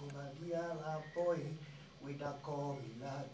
Unalia la poi, wina komi la